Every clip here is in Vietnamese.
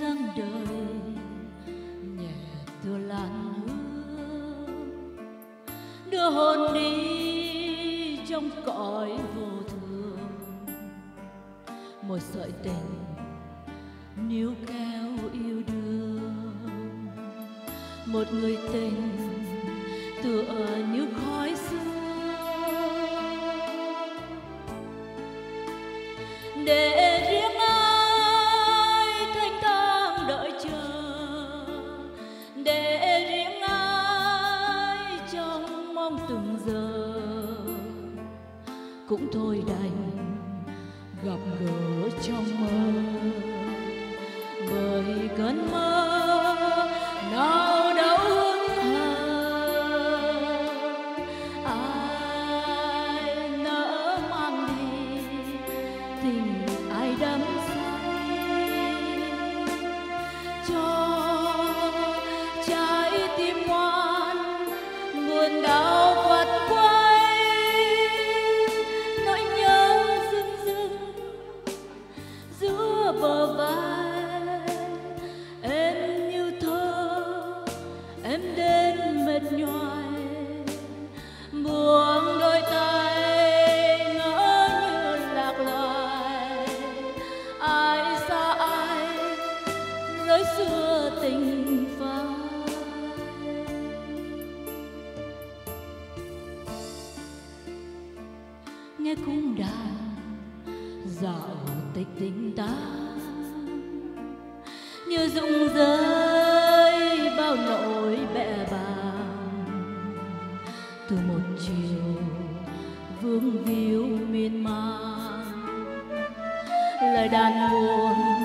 dáng đời, nhẹ từ làn hương. Đưa hồn đi trong cõi vô thường. Một sợi tình níu kéo yêu đương. Một người tình tựa như khói sương để từng giờ. Cũng thôi đành gặp gỡ trong mơ. Bởi cơn mơ nào đâu hững hờ. Ai nỡ mang đi, tình ai đắm say nơi xưa tình phai. Nghe cung đàn dạo tịch tình ta, như rụng rơi bao nỗi bẹ bàng. Từ một chiều vương víu miên man, lời đàn buồn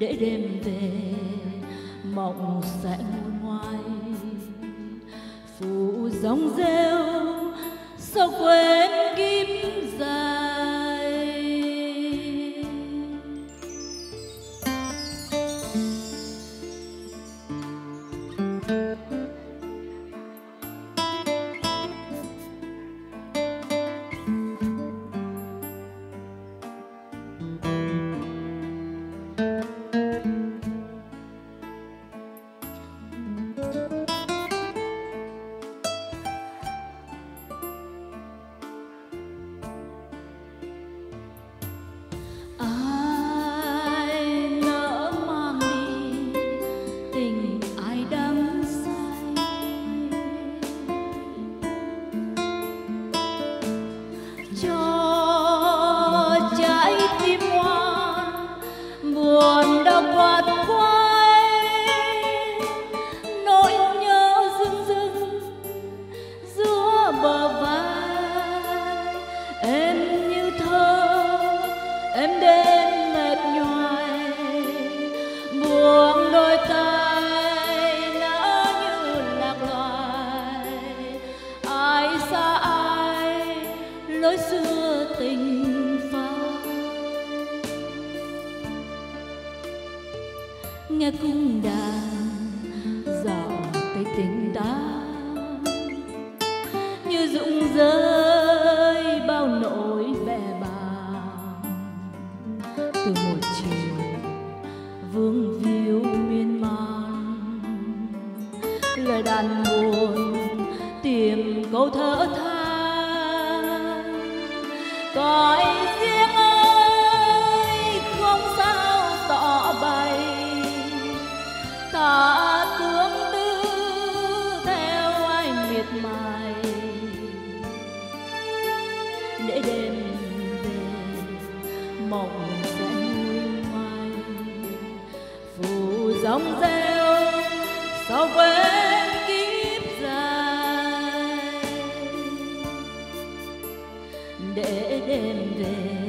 để đêm về mộng sẽ muôn ngoài. Phủ giống rêu sao quên kim dài nghe cung đàn dạo tay tình ta như rụng rơi bao nỗi bè bàng. Từ một chiều, vương víu miên man. Lời đàn buồn, tìm câu thở than. Cõi mộng sẽ nguôi ngoai. Phù dòng reo sao quên kiếp dài. Để đêm về